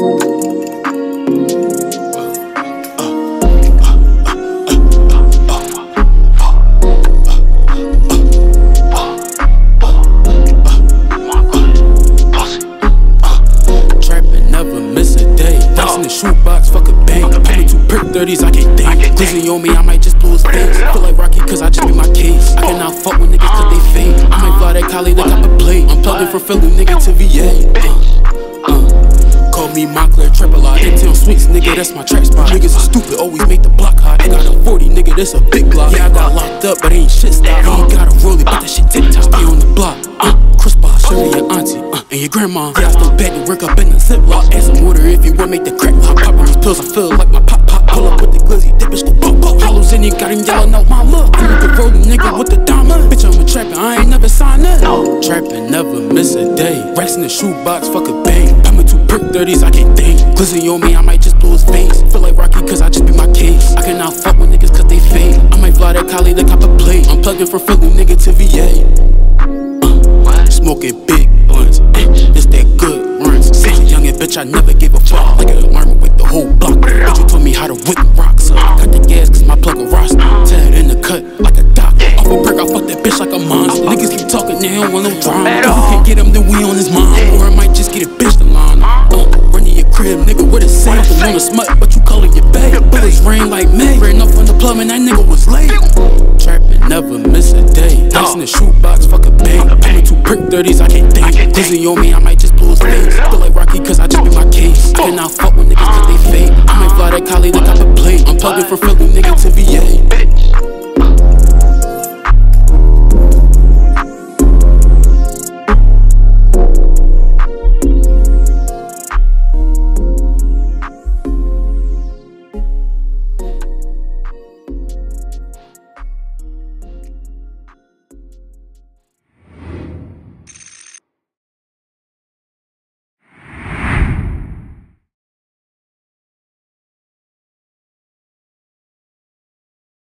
Never miss a day. Dice in the shoebox, fuck a bank. Two perc 30s, I can't think. Glizzy on me, I might just blow his face. Feel like Rocky, cause I just be my case. And I cannot fuck with niggas cause they fake. I might fly that Cali, they got the plate. I'm plugging from Philly, nigga, to VA. Uh, me Montcler Triple R. Town Sweets, nigga, that's my track spot. Niggas are stupid, always make the block hot. I got a 40, nigga, that's a big block. Yeah, I got locked up, but ain't shit stop. I ain't got a rollie, but that shit TikTok. Stay on the block. Uh, Chris Bosh, Shirley, your auntie, uh, and your grandma. Yeah, I still back to work up in the ziplock. Add some water if you want, make the crack pop. Popping these pills, I feel like my pop pop. Pull up with Racks in the shoebox, fuck a bang. Pop me two perc 30s, I can't think. Glizzy on me, I might just blow his face. Feel like Rocky, cause I just be my case. I cannot fuck with niggas cause they fake. I might fly that Cali, they cop a plate. I'm plugging from Philly, nigga, to VA. Uh, smoking big blunts. It's that good Runtz. Since a youngin' bitch, I never gave a fuck. Like an army like a. Niggas keep talking, they don't want no drama. If we can't get him, then we on his mind. Or I might just get a bitch to line. Uh, run to your crib, nigga, with a sample. On a smut, but you call it your bag. Bullets rain like May. Ran up on the plumb and that nigga was late. Trappin', never miss a day. Dice in the shoebox, fuck a bang. Me two perc 30s, I can't think. Glizzy on me, I might just blow his face. Feel like Rocky, cause I just be my case. I cannot fuck with niggas cause they fake. I might fly that Cali, they got the plate. I'm plugging from Philly, nigga, to VA.